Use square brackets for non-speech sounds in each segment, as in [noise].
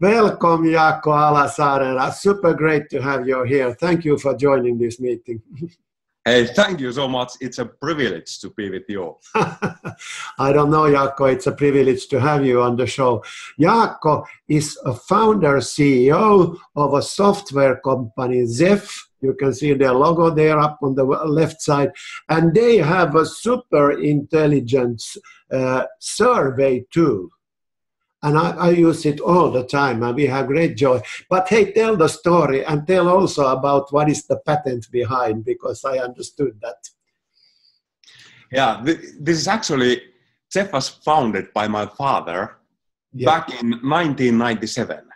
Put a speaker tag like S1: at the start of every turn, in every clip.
S1: Welcome, Jaakko Alasaarela. Super great to have you here. Thank you for joining this meeting.
S2: Hey, thank you so much. It's a privilege to be with you. [laughs]
S1: I don't know, Jaakko. It's a privilege to have you on the show. Jaakko is a founder CEO of a software company, Zef. You can see their logo there up on the left side. And they have a super intelligence uh, survey tool and I, I, use it all the time and we have great joy. But hey tell the story and tell also about what is the patent behind because i understood that.
S2: Yeah this is actually Zef was founded by my father yeah. back in 1997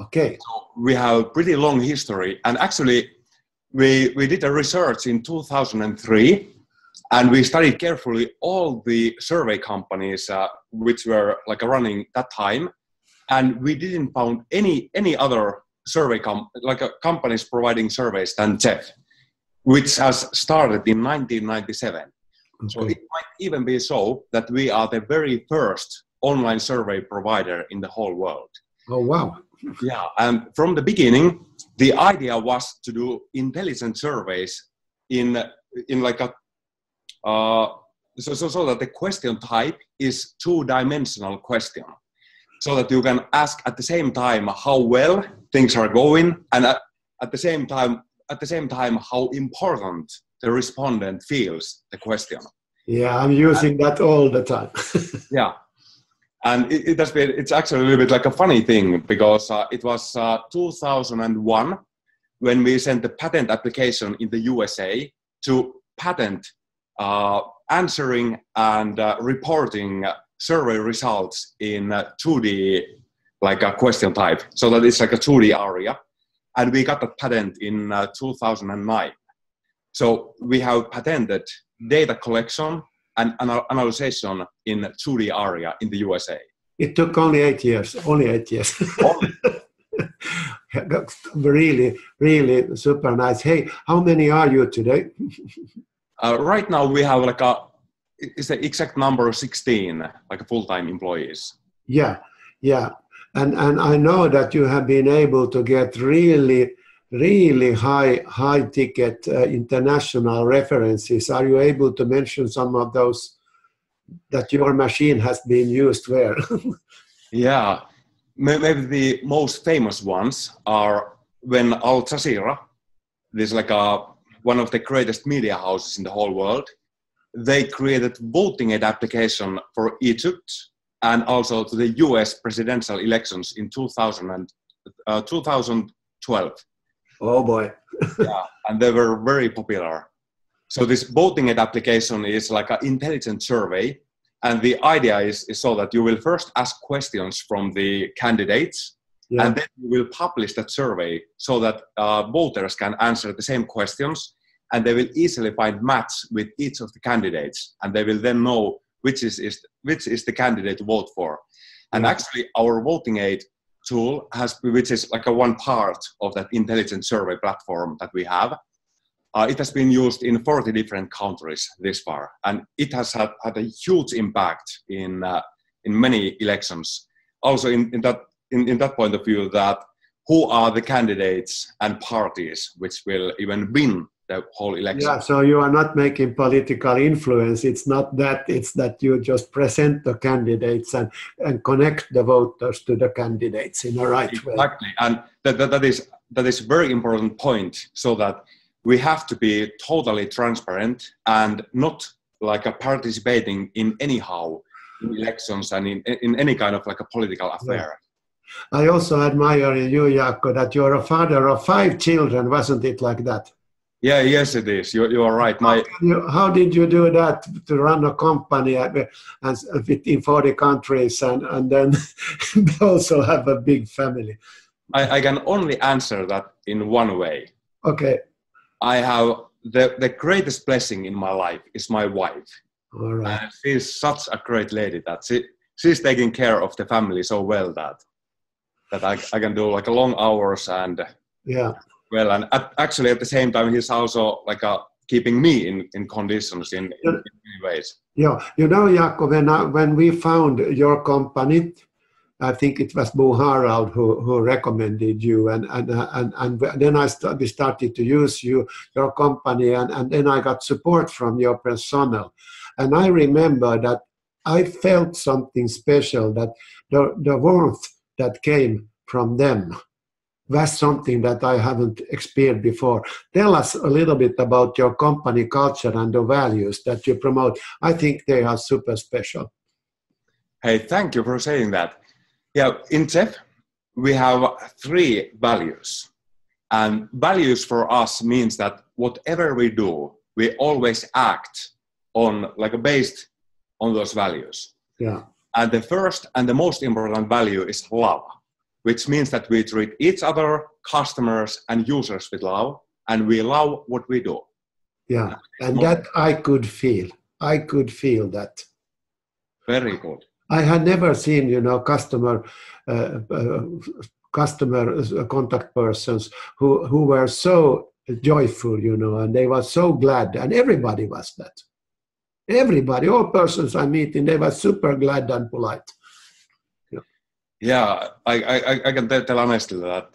S1: okay.
S2: So we have a pretty long history. And actually we we did a research in 2003 and we studied carefully all the survey companies uh, which were like running that time. And we didn't found any any other survey com- like uh, companies providing surveys than Zef, which has started in 1997 okay. so it might even be so that we are the very first online survey provider in the whole world.
S1: Oh wow.
S2: Yeah and from the beginning the idea was to do intelligent surveys in in like a uh, so, so, so that the question type is two-dimensional question. So that you can ask at the same time how well things are going and at, at the same time at the same time how important the respondent feels the question.
S1: Yeah i'm using and, that all the time. [laughs]
S2: Yeah. And it, it, has been it's actually a little bit like a funny thing because uh, it was uh, 2001 when we sent the patent application in the usa to patent answering and uh, reporting survey results in 2D like a question type. So that it's like a 2D area. And we got that patent in uh, 2009. So we have patented data collection and analysis in 2D area in the USA.
S1: It took only eight years, only eight years. [laughs] really, really super nice. Hey, how many are you today?
S2: Uh, right now we have like a is the exact number of 16 like full-time employees.
S1: Yeah yeah. And and i know that you have been able to get really really high high ticket uh, international references. Are you able to mention some of those that your machine has been used where? [laughs]
S2: Yeah. Maybe the most famous ones are when al jazeera there's like a one of the greatest media houses in the whole world. They created voting aid application for Egypt and also to the US presidential elections in 2000 and, uh, 2012.
S1: Oh boy. [laughs]
S2: yeah, and they were very popular. So this voting aid application is like an intelligent survey. And the idea is, is so that you will first ask questions from the candidates yeah. and then we will publish that survey so that uh, voters can answer the same questions and they will easily find match with each of the candidates and they will then know which is, is which is the candidate to vote for and mm-hmm. actually our voting aid tool has which is like a one part of that intelligent survey platform that we have uh, it has been used in 40 different countries this far and it has had, had a huge impact in uh, in many elections also in, in that in, in that point of view that who are the candidates and parties which will even win the whole election.
S1: Yeah, so you are not making political influence. It's not that. It's that you just present the candidates and, and connect the voters to the candidates in a right
S2: exactly.
S1: way.
S2: Exactly, and that, that, that is that is a very important point. So that we have to be totally transparent and not like a participating in anyhow in elections and in, in any kind of like a political affair. Yeah.
S1: I also admire you, Jaakko, that you're a father of five children, wasn't it like that?
S2: Yeah, yes, it is. You, you are right.
S1: My, how, did you, how did you do that to run a company uh, and in 40 countries and, and then [laughs] also have a big family?
S2: I, I can only answer that in one way.
S1: Okay.
S2: I have the, the greatest blessing in my life is my wife.
S1: All right.
S2: And she's such a great lady that she, she's taking care of the family so well that that I, I can do like long hours and
S1: yeah.
S2: well and at, actually at the same time he's also like a, keeping me in, in conditions in, in, ways.
S1: Yeah. You know Jaakko when, I, when we found your company I think it was Bo Harald who, who recommended you, and and and, and then I st- we started to use you your company, and, and then I got support from your personnel, and I remember that I felt something special that the the warmth that came from them was something that I haven't experienced before. Tell us a little bit about your company culture and the values that you promote. I think they are super special.
S2: Hey, thank you for saying that. Yeah, in ZEF, we have three values. And values for us means that whatever we do, we always act on like based on those values.
S1: Yeah.
S2: And the first and the most important value is love which means that we treat each other, customers, and users with love, and we love what we do.
S1: Yeah, and that I could feel. I could feel that.
S2: Very good.
S1: I had never seen, you know, customer uh, uh, customer uh, contact persons who who were so joyful, you know, and they were so glad, and everybody was that. Everybody, all persons I meet, and they were super glad and polite.
S2: Yeah, I, I, I can tell honestly that,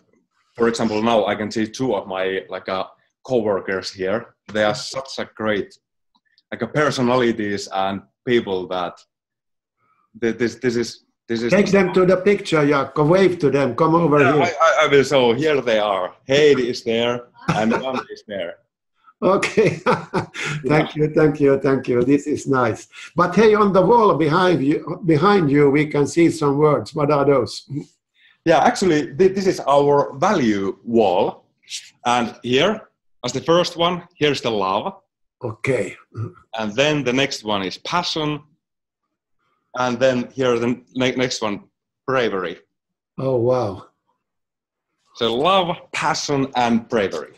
S2: for example, now I can see two of my like uh, co-workers here. They are such a great like a personalities and people that this this is this is
S1: take them to the picture, Jaakko. Wave to them. Come over
S2: yeah,
S1: here.
S2: I, I, will. So here they are. Heidi is there, and Anne is there.
S1: Okay, [laughs] thank you, thank you, thank you. This is nice. But hey, on the wall behind you, behind you, we can see some words. What are those?
S2: Yeah, actually, this is our value wall, and here, as the first one, here's the love.
S1: Okay.
S2: And then the next one is passion, and then here the next one, bravery.
S1: Oh wow!
S2: So love, passion, and bravery.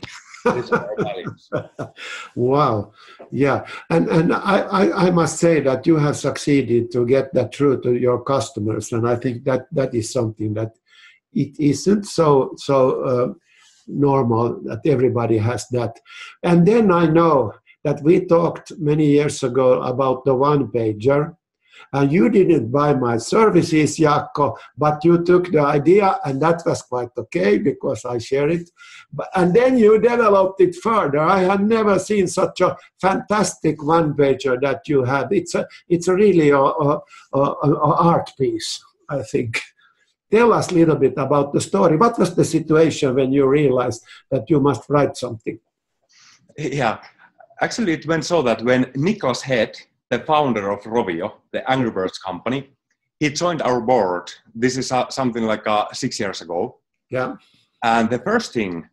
S2: [laughs]
S1: wow. Yeah. And and I, I, I must say that you have succeeded to get that through to your customers and i think that that is something that it isn't so so uh, normal that everybody has that. And then i know that we talked many years ago about the one pager and you didn't buy my services, Jaakko, but you took the idea, and that was quite okay because I share it. But, and then you developed it further. I had never seen such a fantastic one pager that you had. It's a, it's a really a, a, a, a art piece, I think. Tell us a little bit about the story. What was the situation when you realized that you must write something?
S2: Yeah, actually, it went so that when Niklas Hed the founder of Rovio, the Angry Birds company, he joined our board. This is uh, something like uh, six years ago.
S1: Yeah.
S2: And the first thing,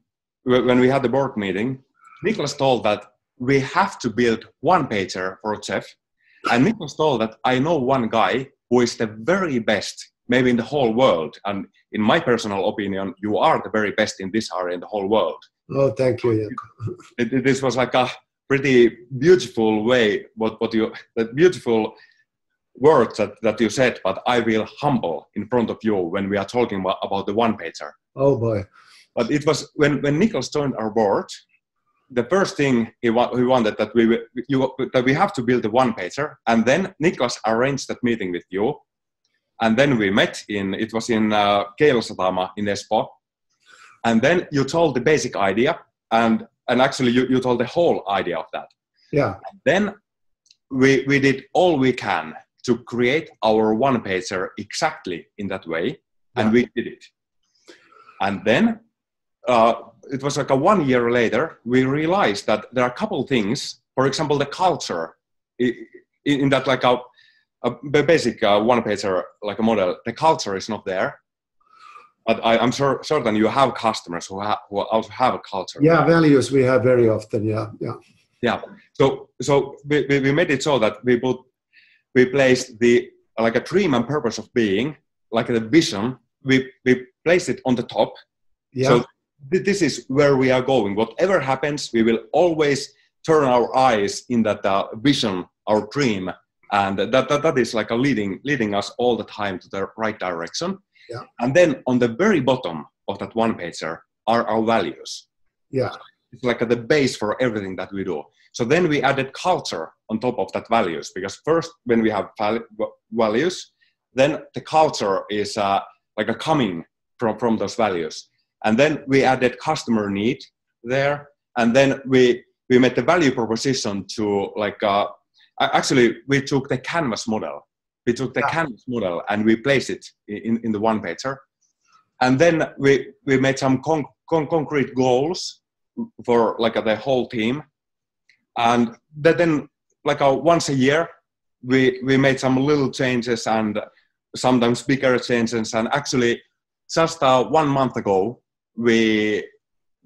S2: when we had the board meeting, Niklas told that we have to build one pager for Zef. And Niklas told that I know one guy who is the very best, maybe in the whole world. And in my personal opinion, you are the very best in this area in the whole world.
S1: Oh, thank you.
S2: It, this was like a pretty beautiful way what, what you that beautiful words that, that you said but i will humble in front of you when we are talking about, about the one pager
S1: oh boy.
S2: But it was when when Niklas joined our board the first thing he, wa- he wanted that we you, that we have to build a one pager and then Niklas arranged that meeting with you and then we met in it was in uh, Keilasatama in Espoo. And then you told the basic idea and and actually you, you told the whole idea of that.
S1: Yeah.
S2: Then we we did all we can to create our one pager exactly in that way and yeah. we did it. And then uh, it was like a one year later we realized that there are a couple things for example the culture in, in that like a, a basic uh, one pager like a model the culture is not there but I, am sure certain you have customers who, have, who also have a culture.
S1: Yeah, values we have very often. Yeah, yeah.
S2: Yeah. So so we, we made it so that we put we placed the like a dream and purpose of being, like the vision. We we place it on the top.
S1: Yeah.
S2: So th- this is where we are going. Whatever happens, we will always turn our eyes in that uh, vision, our dream, and that, that that is like a leading leading us all the time to the right direction.
S1: Yeah.
S2: And then on the very bottom of that one pager are our values.
S1: Yeah.
S2: It's like the base for everything that we do. So then we added culture on top of that values because first when we have values, then the culture is uh, like a coming from, from those values. And then we added customer need there. And then we, we made the value proposition to like, uh, actually we took the canvas model. We took the yeah. canvas model and we placed it in, in the one pager. And then we, we made some con- con- concrete goals for like the whole team. And then like uh, once a year, we, we made some little changes and sometimes bigger changes. And actually, just uh, one month ago, we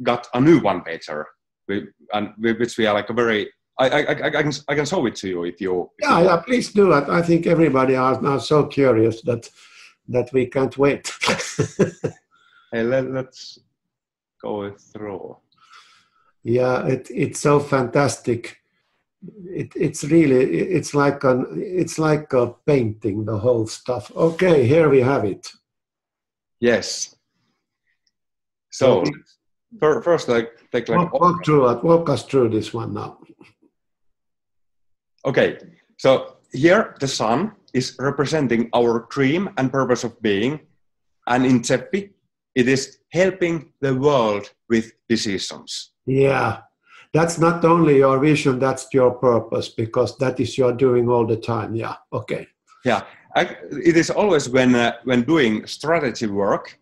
S2: got a new one pager, we, and we, which we are like a very. I, I, I, I, can, I can show it to you if you.
S1: If yeah,
S2: you
S1: yeah, please do. I, I think everybody are now so curious that that we can't wait. [laughs]
S2: hey, let, let's go through.
S1: Yeah, it, it's so fantastic it, it's really it's like an it's like a painting the whole stuff okay here we have it
S2: yes so first like take like
S1: walk, walk through it walk us through this one now
S2: okay so here the sun is representing our dream and purpose of being and in Zeffi it is helping the world with decisions.
S1: Yeah that's not only your vision that's your purpose because that is you're doing all the time yeah okay.
S2: Yeah I, it is always when uh, when doing strategy work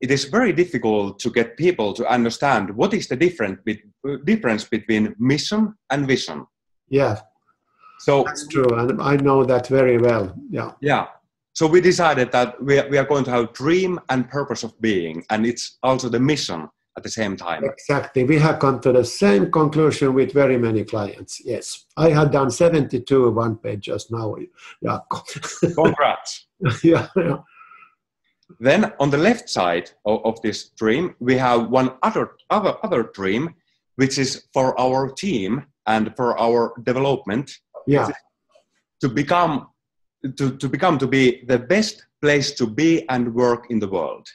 S2: it is very difficult to get people to understand what is the difference, be, difference between mission and vision.
S1: Yeah so that's true and i know that very well yeah
S2: yeah so we decided that we are, we are going to have dream and purpose of being and it's also the mission at the same time.
S1: Exactly. We have come to the same conclusion with very many clients. Yes. I had done 72 one pages now,
S2: Yeah. Congrats. [laughs]
S1: yeah, yeah.
S2: Then on the left side of, of, this dream, we have one other, other, other dream, which is for our team and for our development.
S1: Yeah.
S2: To become to, to become to be the best place to be and work in the world.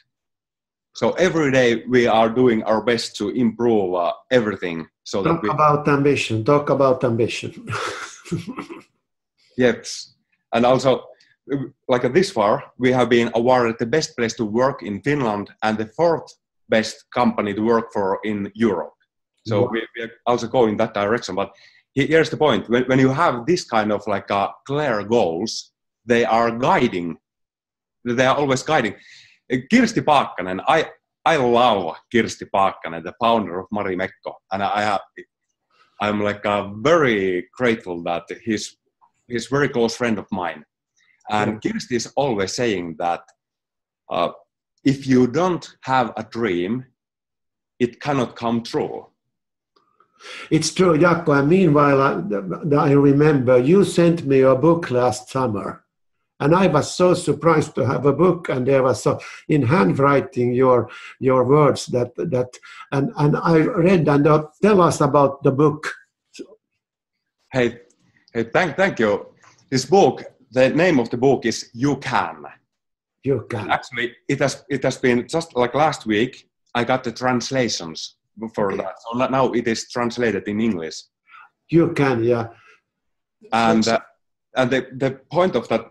S2: So every day we are doing our best to improve uh, everything. So
S1: talk
S2: that we...
S1: about ambition. Talk about ambition. [laughs]
S2: yes, and also like this far, we have been awarded the best place to work in Finland and the fourth best company to work for in Europe. So we, we, are also going that direction. But here's the point: when, when you have this kind of like uh, clear goals, they are guiding. They are always guiding. Kirsti Paakkanen, I, I love Kirsti Paakkanen, the founder of Marimekko. And I have, I'm like uh, very grateful that he's, he's very close friend of mine. And Kirsti is always saying that uh, if you don't have a dream, it cannot come true.
S1: It's true, Jaakko. And meanwhile, I, I remember you sent me a book last summer and I was so surprised to have a book, and there was so in handwriting your your words that that and and I read and uh, tell us about the book.
S2: Hey, hey, thank thank you. This book, the name of the book is You Can.
S1: You can.
S2: Actually, it has it has been just like last week. I got the translations for okay. that. So now it is translated in English.
S1: You can, yeah.
S2: And uh, and the the point of that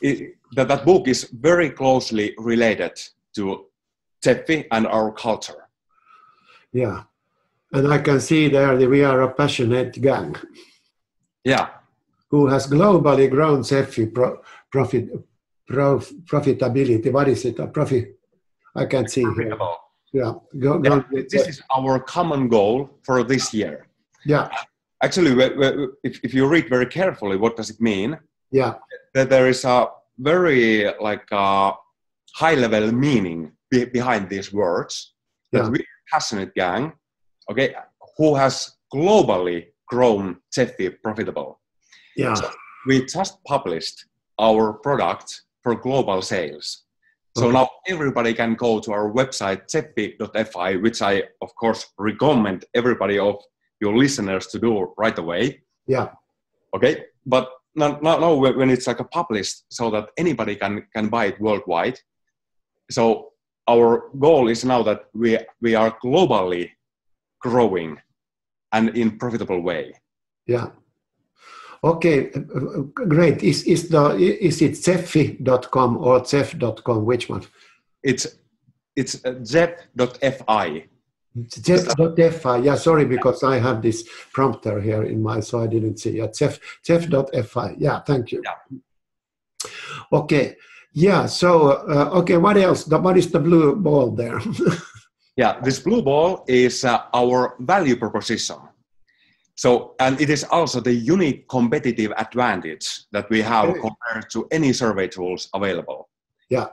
S2: that, that book is very closely related to Zeffi and our culture.
S1: Yeah. And I can see there that we are a passionate gang.
S2: Yeah.
S1: Who has globally grown Zeppi pro, profit, prof, profitability. What is it? A profit? I can't see here. Yeah.
S2: Go, go yeah. This is our common goal for this year.
S1: Yeah.
S2: Actually, if, if you read very carefully, what does it mean?
S1: Yeah
S2: that there is a very like a high level meaning behind these words that yeah. we passionate gang okay who has globally grown Zeffi profitable
S1: yeah so
S2: we just published our product for global sales so okay. now everybody can go to our website zeppi.fi which i of course recommend everybody of your listeners to do right away.
S1: Yeah.
S2: Okay? But now, now when it's like a published so that anybody can can buy it worldwide. So our goal is now that we we are globally growing and in profitable way.
S1: Yeah Okay, great. Is is the is it zeffi.com or zef.com? Which one?
S2: It's it's uh, zef.fi.
S1: Zef.fi. Yeah, sorry because I have this prompter here in my, so I didn't see. Yeah, zef zef.fi. Yeah, thank you.
S2: Yeah.
S1: Okay. Yeah. So uh, okay, what else? The, what is the blue ball there? [laughs]
S2: yeah, this blue ball is uh, our value proposition. So, and it is also the unique competitive advantage that we have compared to any survey tools available.
S1: yeah.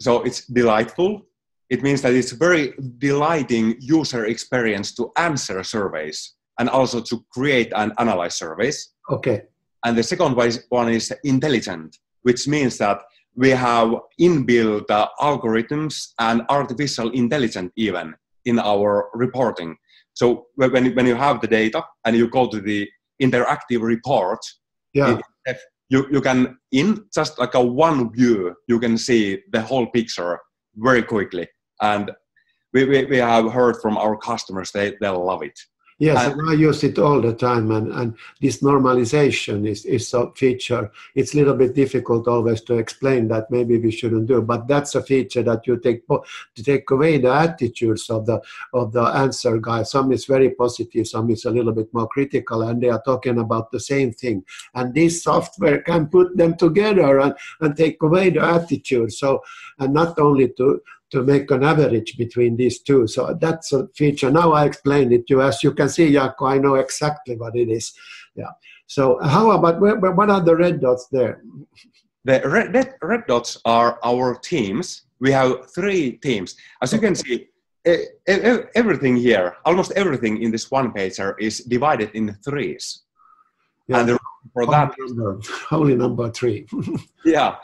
S2: So it's delightful. It means that it's very delighting user experience to answer surveys and also to create and analyze surveys.
S1: Okay.
S2: And the second one is, one is intelligent, which means that we have inbuilt uh, algorithms and artificial intelligence even in our reporting. So when, when when you have the data and you go to the interactive report,
S1: Yeah.
S2: you, you can, in just like a one view, you can see the whole picture very quickly. And we, we, we have heard from our customers, they, they love it.
S1: Yes,
S2: Uh,
S1: and I use it all the time, and, and this normalization is, is a feature. It's a little bit difficult always to explain that maybe we shouldn't do, but that's a feature that you take to take away the attitudes of the of the answer guy. Some is very positive, some is a little bit more critical, and they are talking about the same thing. And this software can put them together and, and take away the attitude. So, and not only to to make an average between these two. So that's a feature. Now I explained it to you. As you can see, Jaakko, I know exactly what it is. Yeah. So how about where, where- what are the red dots there?
S2: The red, red, red dots are our teams. We have three teams. As you can see, everything here, almost everything in this one pager is divided in threes. And the, for that,
S1: Holy number, holy number three. [laughs]
S2: yeah.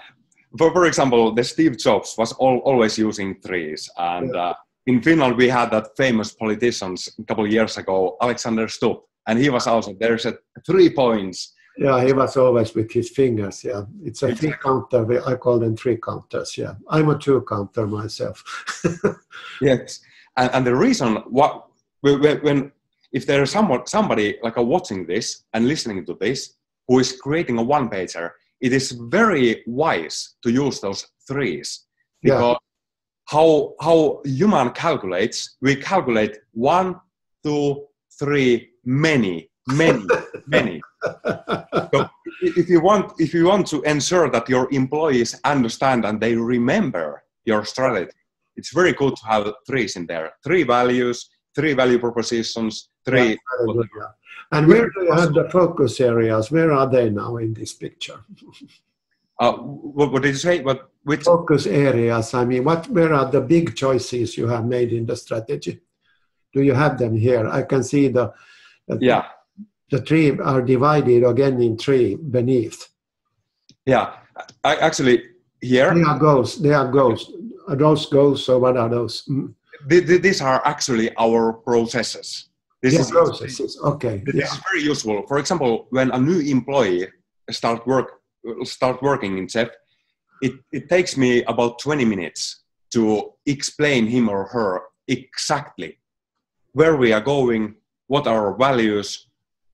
S2: For, for example, the Steve Jobs was all, always using trees. And uh, in Finland, we had that famous politician a couple of years ago, Alexander Stubb. And he was also, there's a three points.
S1: yeah, he was always with his fingers. Yeah, it's a three counter. I call them three counters. Yeah, I'm a two counter myself. [laughs]
S2: Yes, and, and the reason what when, when if there is someone somebody like a watching this and listening to this who is creating a one pager, it is very wise to use those threes
S1: Yeah.
S2: because how how human calculates we calculate one, two, three, many, many, [laughs] many. So if you want if you want to ensure that your employees understand and they remember your strategy it's very good to have threes in there three values three value propositions three.
S1: Good, yeah. And where do you have the focus areas? Where are they now in this picture?
S2: uh, what, what did you say? What which?
S1: Focus areas i mean what where are the big choices you have made in the strategy? Do you have them here? I can see the the-
S2: yeah.
S1: the three are divided again in three beneath.
S2: Yeah. I, actually here.
S1: They are goals they are goals are those goals so what are those? Mm.
S2: th- th- these are actually our processes this
S1: Yeah,
S2: is
S1: processes okay
S2: This
S1: yeah.
S2: is very useful. For example, when a new employee start work start working in Zef, it, it takes me about 20 minutes to explain him or her exactly where we are going, what are our values,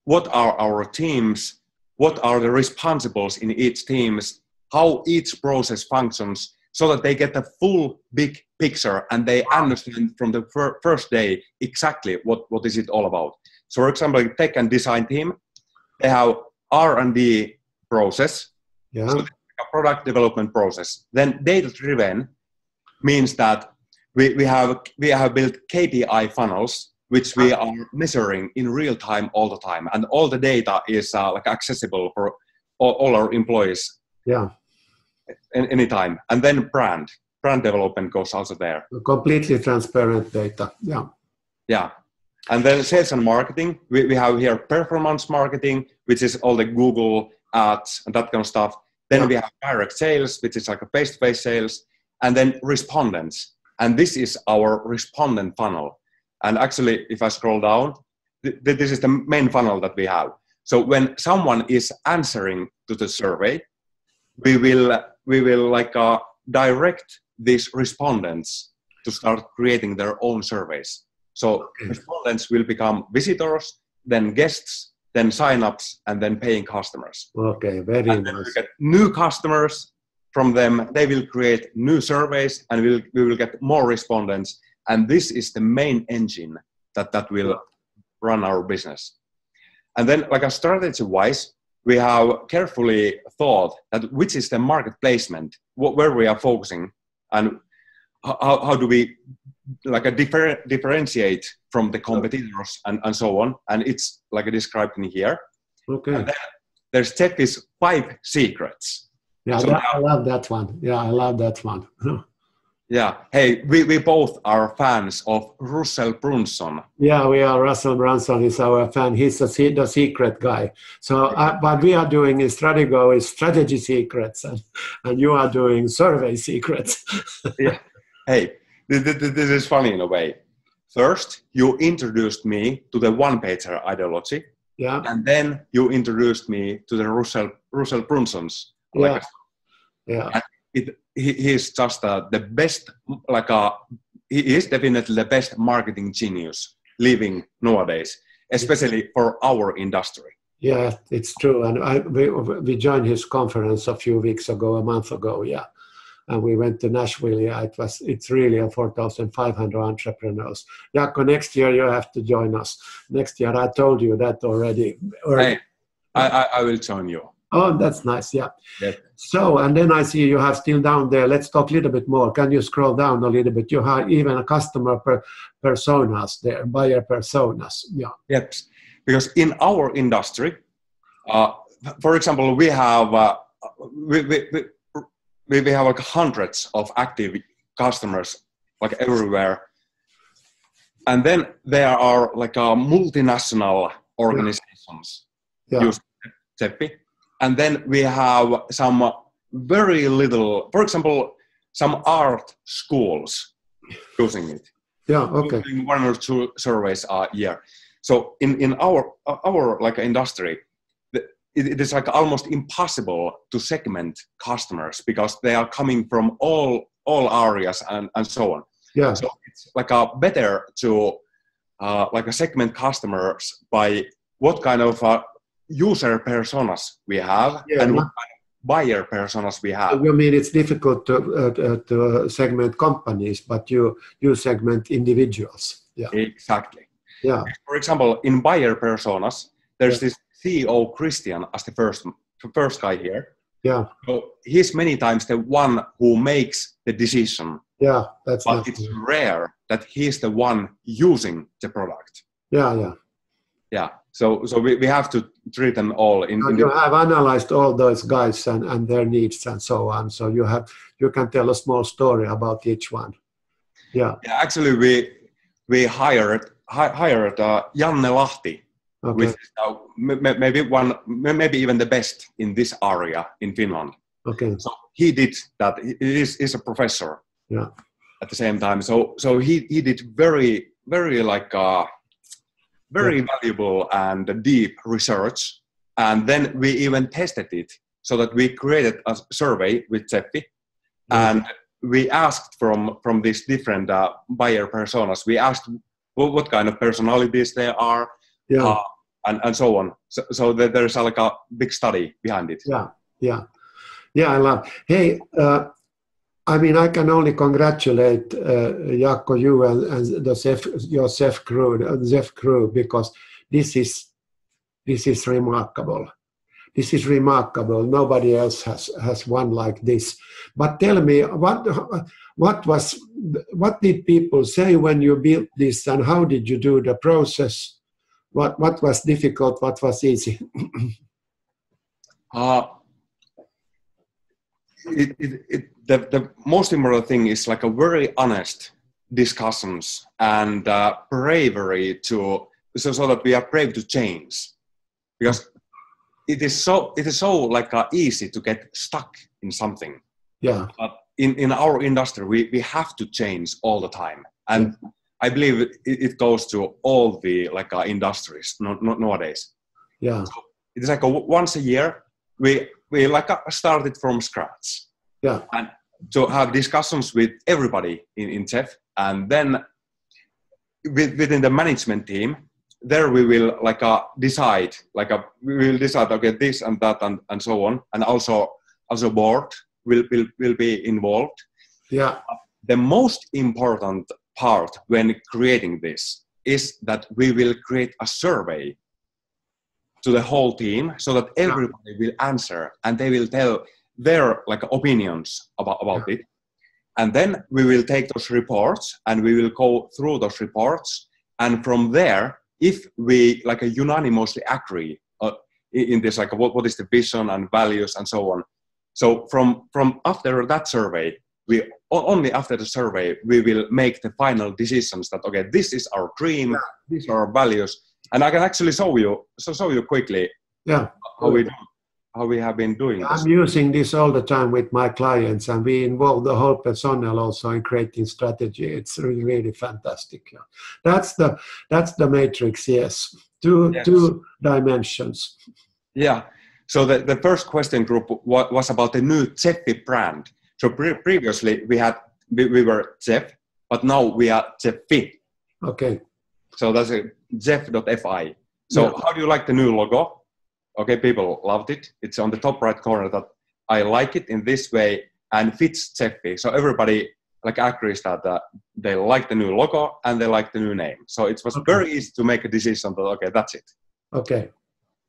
S2: what are our teams, what are the responsibles in each teams, how each process functions, so that they get a full big picture and they understand from the fir- first day exactly what, what is it all about. So, for example, tech and design team, they have R and D process,
S1: yeah.
S2: So- a product development process. Then data driven means that we, we have we have built KPI funnels which we are measuring in real time all the time, and all the data is uh, like accessible for all, all our employees.
S1: Yeah
S2: anytime. And then brand brand development goes also there.
S1: completely transparent data yeah
S2: Yeah. And then sales and marketing, we, we have here performance marketing, which is all the Google ads and that kind of stuff. Then
S1: Yeah.
S2: we have direct sales, which is like a face to face sales, and then respondents. And this is our respondent funnel. And actually, if I scroll down, th- th- this is the main funnel that we have. So when someone is answering to the survey, we will we will like uh, direct these respondents to start creating their own surveys. So
S1: Okay.
S2: respondents will become visitors, then guests, then sign-ups, and then paying customers.
S1: Okay, very
S2: And then we
S1: nice.
S2: get new customers from them. They will create new surveys, and we'll, we will get more respondents. And this is the main engine that that will run our business. And then, like a strategy-wise, we have carefully thought that which is the market placement, what, where we are focusing, and how, how do we like a differ, differentiate from the competitors and, and so on. And it's like described in here.
S1: Okay.
S2: There's Zeffi's five secrets.
S1: Yeah,
S2: so
S1: that,
S2: now-
S1: I love that one. Yeah, I love that one. [laughs]
S2: Yeah. Hey, we, we both are fans of Russell Brunson.
S1: yeah, we are. Russell Brunson is our fan. He's the, the secret guy. So, uh, what we are doing in Stradigo is strategy secrets, and, and you are doing survey secrets. [laughs] yeah.
S2: Hey, this, this, this is funny in a way. First, you introduced me to the one-pager ideology,
S1: yeah,
S2: and then you introduced me to the Russell Russell Brunson's.
S1: Yeah.
S2: Like
S1: yeah,
S2: it, he, is just uh, the best, like a, he is definitely the best marketing genius living nowadays, especially for our industry.
S1: yeah. It's true. And I, we we joined his conference a few weeks ago, a month ago. Yeah, and we went to Nashville. Yeah, it was. It's really a four thousand five hundred entrepreneurs. Jaakko, next year you have to join us. Next year, I told you that already.
S2: Hey, I, I, I will join you.
S1: Oh, that's nice. Yeah. So, and then I see you have still down there. Let's talk a little bit more. Can you scroll down a little bit? You have even a customer per personas there, buyer personas. Yeah.
S2: Yes, because in our industry, uh, for example, we have uh, we, we, we, we have like hundreds of active customers like everywhere, and then there are like uh, multinational organizations
S1: Yeah.
S2: use Zeffi, and then we have some very little, for example, some art schools using it
S1: Yeah. Okay.
S2: doing one or two surveys a year. So in, in our our like industry, it, it is like almost impossible to segment customers because they are coming from all all areas and, and so on.
S1: Yeah.
S2: So it's like a better to uh, like a segment customers by what kind of uh, user personas we have
S1: Yeah,
S2: and what kind of buyer personas we have.
S1: You mean it's difficult to uh, uh, to segment companies, but you you segment individuals. Yeah.
S2: Exactly.
S1: Yeah.
S2: for example, in buyer personas, there's this CEO Christian as the first first guy here.
S1: Yeah.
S2: So he's many times the one who makes the decision,
S1: Yeah. That's
S2: but it's rare that he's the one using the product.
S1: Yeah. Yeah.
S2: Yeah. So so we, we have to treat them all in, in
S1: you have analyzed all those guys and, and their needs and so on. So you have you can tell a small story about each one. Yeah.
S2: yeah, actually we we hired hi, hired uh, Janne Lahti,
S1: Okay.
S2: which is uh, maybe one maybe even the best in this area in Finland.
S1: Okay.
S2: so he did that he is, is a professor
S1: Yeah.
S2: at the same time so so he, he did very very like uh, very valuable and deep research. And then we even tested it so that we created a survey with Zeffi. And we asked from from these different uh, buyer personas. We asked what, what kind of personalities they are?
S1: Yeah.
S2: uh, and, and so on. So, so that there's uh, like a big study behind it.
S1: Yeah, yeah, yeah. I love. Hey, uh, I mean, I can only congratulate uh, you and, and the Zef, your Zef crew, Zef crew, because this is this is remarkable. This is remarkable. Nobody else has has one like this. But tell me, what what was what did people say when you built this, and how did you do the process? What what was difficult? What was easy? [clears throat]
S2: Uh, it, it, it, the, the most important thing is like a very honest discussions and uh, bravery to so, so that we are brave to change. Because it is so it is so like uh, easy to get stuck in something.
S1: Yeah,
S2: but in, in our industry we, we have to change all the time. And i believe it, it goes to all the like uh, industries no, no, nowadays.
S1: Yeah,
S2: it is like a, once a year we we like uh, started from scratch
S1: yeah.
S2: and to have discussions with everybody in, in Zef and then with, within the management team there we will like uh, decide like uh, we will decide okay this and that and, and so on and also also board will, will will be involved
S1: Yeah.
S2: the most important part when creating this is that we will create a survey to the whole team so that everybody will answer and they will tell their like opinions about, about it. And then we will take those reports and we will go through those reports. And from there if we like unanimously agree uh, in this like what, what is the vision and values and so on. So from from after that survey we only after the survey we will make the final decisions that okay this is our dream these are our values. And i can actually show you so show you quickly
S1: Yeah.
S2: how we do, how we have been doing
S1: I'm using this all the time with my clients, and we involve the whole personnel also in creating strategy. It's really, really fantastic. Yeah. That's the that's the matrix. Yes, two
S2: Yes.
S1: two dimensions.
S2: Yeah. So the, the first question group was about the new Zeffi brand. So pre- previously we had we, we were Zef, but now we are Zeffi.
S1: Okay.
S2: So that's a Zef.fi. So
S1: Yeah.
S2: how do you like the new logo? Okay, people loved it. It's on the top right corner that I like it in this way and fits Zeffi. So everybody like agrees that uh, they like the new logo and they like the new name. So it was
S1: Okay.
S2: very easy to make a decision that okay, that's it.
S1: Okay.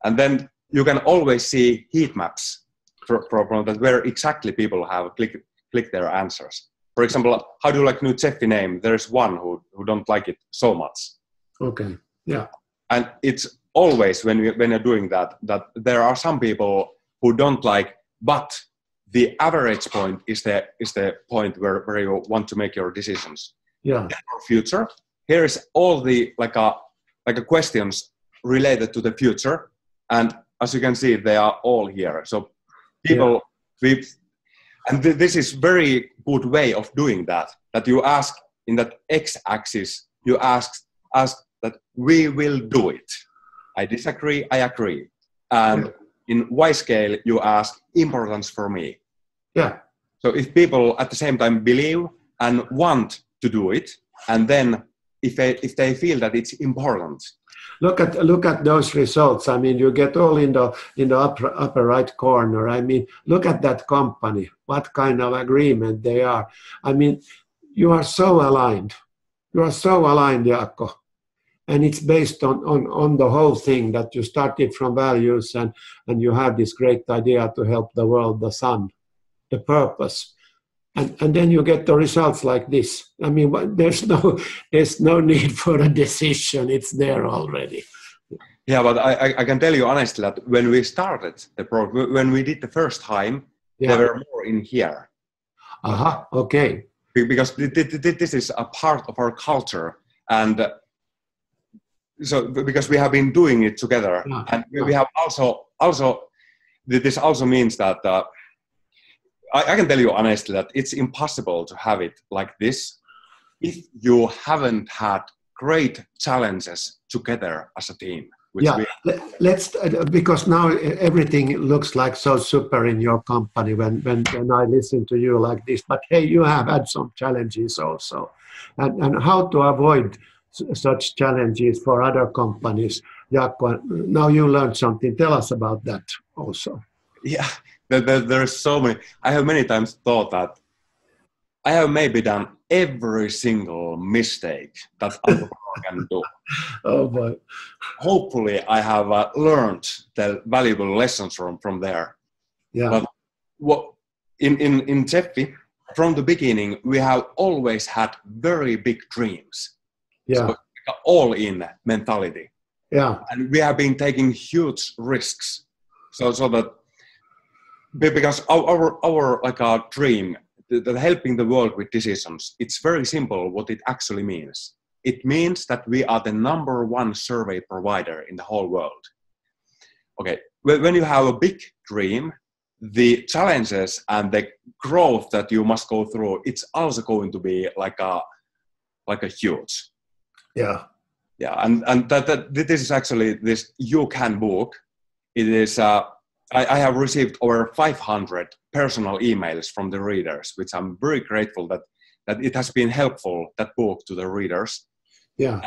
S2: and then you can always see heat maps for, for, from that where exactly people have click click their answers. For example, how do you like new Zeffi name? There's one who, who don't like it so much,
S1: Okay. Yeah.
S2: and it's always when you, when you're doing that that there are some people who don't like, but the average point is the is the point where, where you want to make your decisions
S1: Yeah.
S2: future. Here is all the like a like a questions related to the future, and as you can see, they are all here. So people we and th- this is very good way of doing that. That you ask in that x-axis, you ask ask that we will do it. I disagree. I agree. And in y scale, you ask importance for me.
S1: Yeah.
S2: So if people at the same time believe and want to do it, and then if they, if they feel that it's important,
S1: Look at look at those results. I mean, you get all in the in the upper upper right corner. I mean, look at that company. What kind of agreement they are. I mean, you are so aligned. You are so aligned, Jaakko. And it's based on, on, on the whole thing that you started from values and, and you have this great idea to help the world, the sun, the purpose. And, and then you get the results like this. I mean, there's no, [laughs] there's no need for a decision. It's there already.
S2: yeah. But I, I, can tell you honestly that when we started the program, when we did the first time, there were more in here
S1: Aha. Okay.
S2: Because thi- thi- thi- this is a part of our culture, and uh, so because we have been doing it together,
S1: Yeah.
S2: and we we have also also this also means that uh, I, I can tell you honestly that it's impossible to have it like this if you haven't had great challenges together as a team. Which
S1: Yeah.
S2: we,
S1: Let- Let's uh, because now everything looks like so super in your company when when when I listen to you like this. But hey, you have had some challenges also, and and how to avoid such challenges for other companies. Jaakko, now you learned something. Tell us about that also.
S2: yeah, there, there, there's so many. I have many times thought that I have maybe done every single mistake that [laughs] entrepreneur can do.
S1: Oh boy.
S2: Hopefully, I have uh, learned the valuable lessons from, from there.
S1: Yeah.
S2: But what in in in Zeffi, from the beginning, we have always had very big dreams,
S1: yeah.
S2: like a all-in mentality,
S1: Yeah.
S2: and we have been taking huge risks. So so that because our our, our like our dream, the, the helping the world with decisions, it's very simple. What it actually means. It means that we are the number one survey provider in the whole world. Okay, when when you have a big dream, the challenges and the growth that you must go through, it's also going to be like a like a huge.
S1: Yeah.
S2: Yeah, and and that, that this is actually this you can book. It is. Uh, I, I have received over 500 personal emails from the readers, which I'm very grateful that that it has been helpful that book to the readers.
S1: Yeah.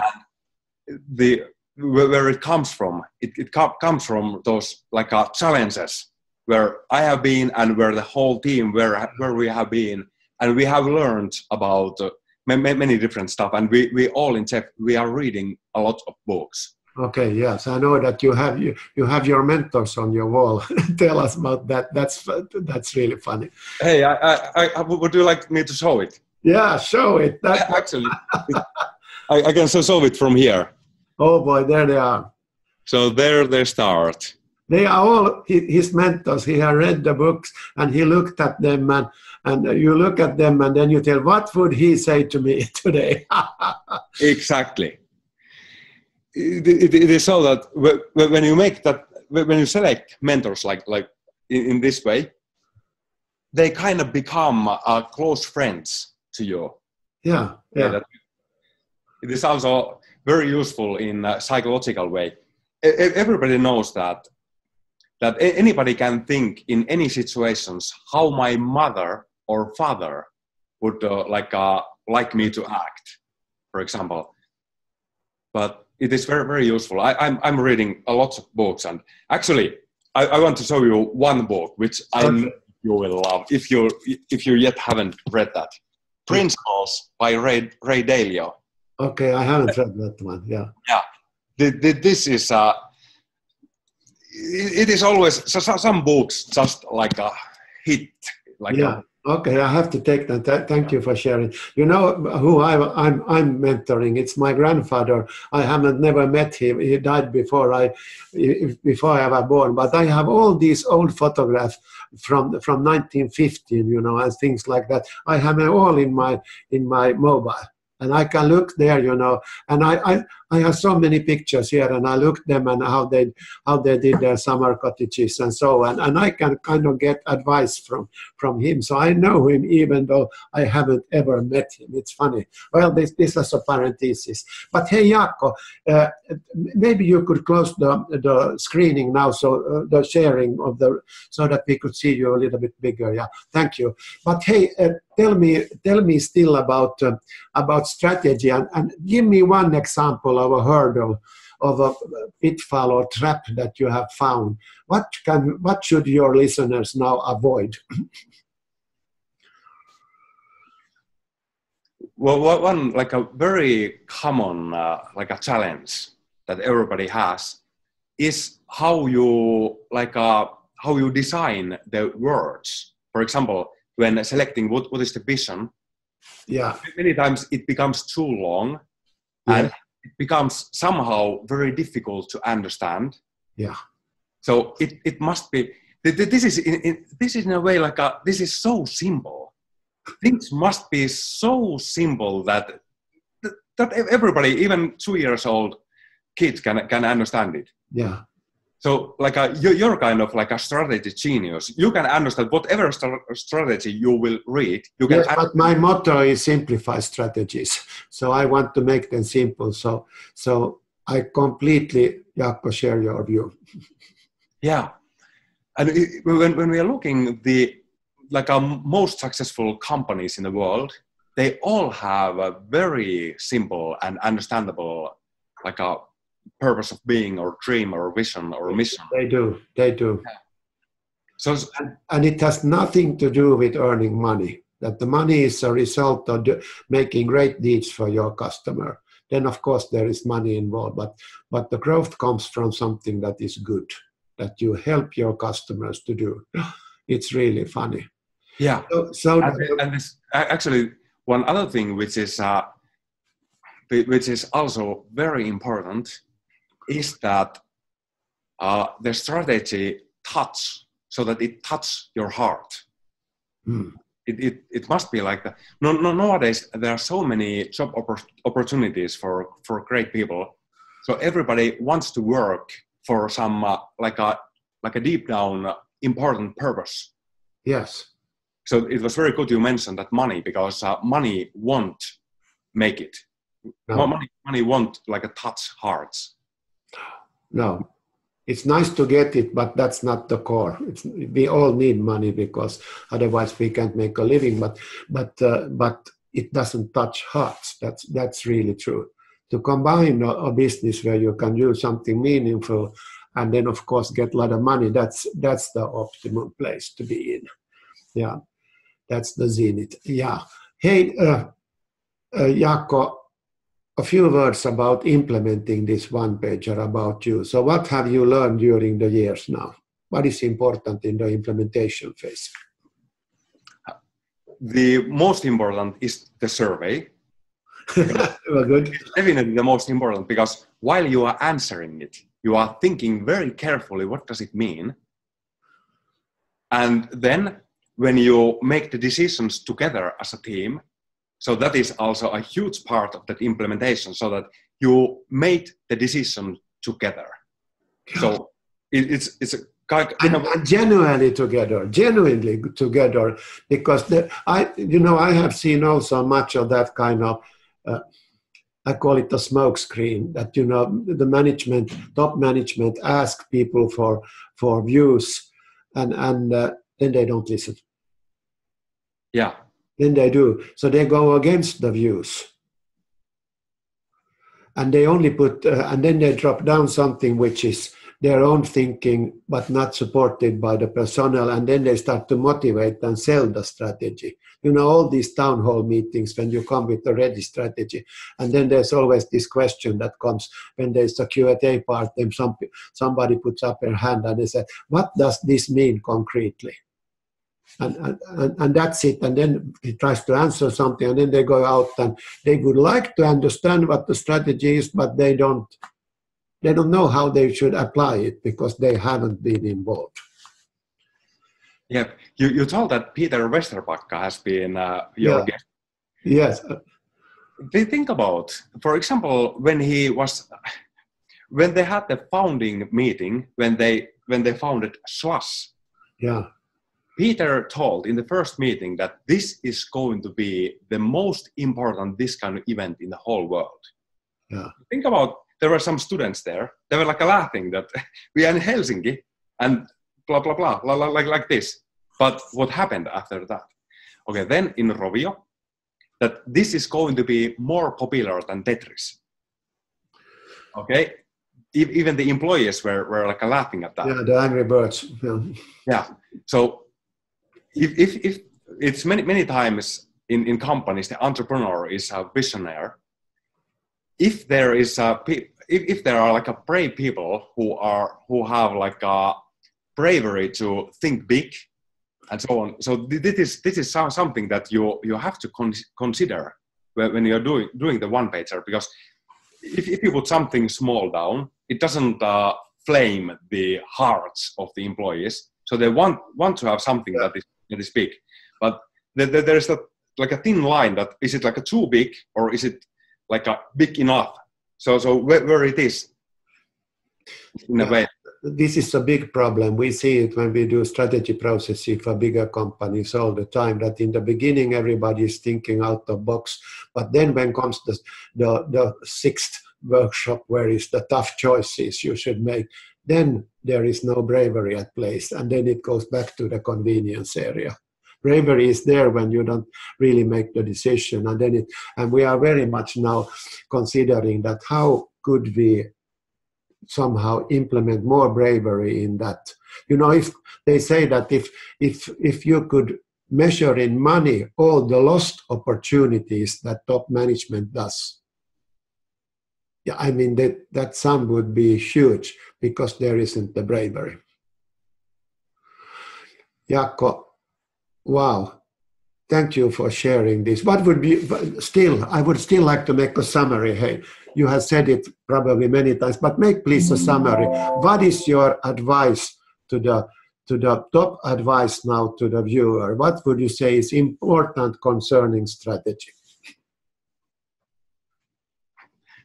S2: the where, where it comes from. It, it comes from those like uh, challenges where I have been and where the whole team where where we have been, and we have learned about uh, many different stuff. And we we all in tech we are reading a lot of books.
S1: Okay, yes, I know that you have you, you have your mentors on your wall. [laughs] Tell us about that. That's that's really funny.
S2: Hey, I, I, I, would you like me to show it?
S1: Yeah, show it.
S2: That... Actually, I, I can show it from here.
S1: Oh boy, there they are.
S2: So there they start.
S1: They are all his mentors. He had read the books and he looked at them and, and you look at them and then you tell, what would he say to me [laughs] today?
S2: exactly. It, it, it is so that when you make that, when you select mentors like, like in, in this way, they kind of become uh, close friends to you.
S1: Yeah, yeah. yeah
S2: it is also very useful in a psychological way. Everybody knows that that anybody can think in any situations how my mother or father would uh, like uh, like me to act, for example. But it is very very useful. I, am I'm, I'm reading a lot of books, and actually, I, I want to show you one book which I know you will love if you if you yet haven't read that. Principles by Ray Ray Dalio.
S1: Okay, I haven't read that one. Yeah.
S2: Yeah, the, the, this is uh, it, it is always so, some books just like a hit. Like
S1: yeah. A, okay, I have to take that. Thank you for sharing. You know who I, I'm I'm mentoring? It's my grandfather. I haven't never met him. He died before I before I was born. But I have all these old photographs from from 1915. You know, and things like that. I have them all in my in my mobile and I can look there, you know, and I, I, I have so many pictures here, and I looked them and how they how they did their summer cottages and so on, and I can kind of get advice from from him. So I know him even though I haven't ever met him. It's funny. Well, this this is a parenthesis. But hey, Jaakko, uh, maybe you could close the the screening now, so uh, the sharing of the so that we could see you a little bit bigger. Yeah, thank you. But hey, uh, tell me tell me still about uh, about strategy and, and give me one example of a hurdle of a pitfall or trap that you have found. What can what should your listeners now avoid?
S2: Well one like a very common uh, like a challenge that everybody has is how you like uh, how you design the words. For example when selecting what, what is the vision
S1: yeah.
S2: many times it becomes too long. Yeah. and it becomes somehow very difficult to understand.
S1: Yeah.
S2: So it, it must be. This is in, in, this is in a way like a, this is so simple. Things must be so simple that that everybody, even two years old kids, can can understand it.
S1: Yeah.
S2: So, like uh, a, you're kind of like a strategy genius. You can understand whatever strategy you will read. You can.
S1: Yes, but my motto is simplify strategies. [laughs] So I want to make them simple. So, so I completely, Jaakko, share your view. [laughs]
S2: Yeah, and it, when when we are looking the like our most successful companies in the world, they all have a very simple and understandable like a purpose of being or dream or vision or mission.
S1: They do. They do.
S2: Yeah. So,
S1: and, and, it has nothing to do with earning money. That the money is a result of making great deeds for your customer. Then, of course, there is money involved, but but the growth comes from something that is good that you help your customers to do. [gasps] It's really funny.
S2: Yeah. So, so and, and this, actually, one other thing which is uh, which is also very important is that uh, the strategy touch so that it touch your heart.
S1: Mm.
S2: It, it, it must be like that. No, no, nowadays, there are so many job oppor- opportunities for, for great people. So everybody wants to work for some uh, like a like a deep down uh, important purpose.
S1: Yes.
S2: So it was very good you mentioned that money because uh, money won't make it. No. Money, money won't like a touch hearts.
S1: No, it's nice to get it, but that's not the core. It's, we all need money because otherwise we can't make a living. But but uh, but it doesn't touch hearts. That's that's really true. to combine a, a business where you can do something meaningful and then of course get a lot of money that's that's the optimum place to be in yeah that's the zenith yeah hey uh, uh, a few words about implementing this one pager about you. So what have you learned during the years now? What is important in the implementation phase?
S2: The most important is the survey. [laughs]
S1: Well, good.
S2: It's definitely the most important because while you are answering it, you are thinking very carefully what does it mean? And then when you make the decisions together as a team so that is also a huge part of that implementation so that you made the decision together so it, it's it's a kind
S1: and, of, and genuinely together genuinely together because the, i you know i have seen also much of that kind of uh, I call it a smoke screen that you know the management, top management, ask people for for views, and and uh, then they don't listen.
S2: Yeah.
S1: Then they do. So they go against the views, and they only put uh, and then they drop down something which is their own thinking but not supported by the personnel and then they start to motivate and sell the strategy. You know all these town hall meetings when you come with a ready strategy and then there's always this question that comes when there's a q&a part then some, somebody puts up their hand and they say what does this mean concretely and, and, and that's it. And then he tries to answer something, and then they go out and they would like to understand what the strategy is, but they don't they don't know how they should apply it because they haven't been involved.
S2: Yeah, you, you told that Peter Vesterbacka has been uh, your
S1: yeah.
S2: guest.
S1: Yes.
S2: They think about, for example, when he was, when they had the founding meeting, when they when they founded Slush.
S1: Yeah.
S2: Peter told in the first meeting that this is going to be the most important this kind of event in the whole world.
S1: Yeah.
S2: Think about there were some students there. They were like laughing that [laughs] we are in Helsinki and blah blah blah, blah, blah like like this. But what happened after that? Okay, then in Rovio, that this is going to be more popular than Tetris. Okay, even the employees were, were like laughing at that.
S1: Yeah, the Angry Birds. Yeah.
S2: yeah. So if, if, if it's many many times in, in companies, the entrepreneur is a visionary. If there is a if, if there are like a brave people who are who have like a bravery to think big and so on so this is this is something that you you have to con- consider when you're doing doing the one pager because if, if you put something small down it doesn't uh, flame the hearts of the employees. So they want want to have something that is that is big but there is a like a thin line that is it like a too big or is it like a big enough. So so where, where it is in a way.
S1: This is a big problem. We see it when we do strategy processes for bigger companies all the time. That in the beginning everybody is thinking out of box, but then when comes the the, the sixth workshop, where is the tough choices you should make, then there is no bravery at place, and then it goes back to the convenience area. Bravery is there when you don't really make the decision and then it and we are very much now considering that how could we somehow implement more bravery in that? You know if they say that if if if you could measure in money all the lost opportunities that top management does yeah i mean that that sum would be huge because there isn't the bravery Jaakko, Wow. Thank you for sharing this. What would be still, I would still like to make a summary. Hey, you have said it probably many times, but make please a summary. What is your advice to the to the top advice now to the viewer? What would you say is important concerning strategy?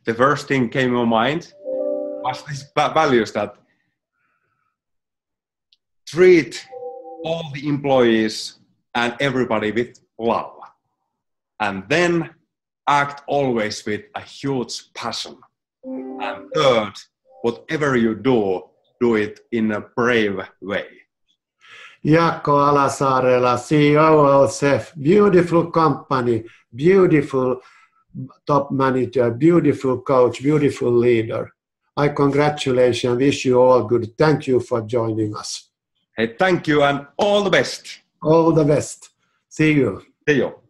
S2: The first thing came to mind was these values that treat all the employees and everybody with love. And then act always with a huge passion. And third, whatever you do, do it in a brave way.
S1: Jaakko Alasaarela, CEO of beautiful company, beautiful top manager, beautiful coach, beautiful leader. I congratulate you and wish you all good. Thank you for joining us.
S2: Hey, thank you and all the best.
S1: All the best. See you.
S2: See you.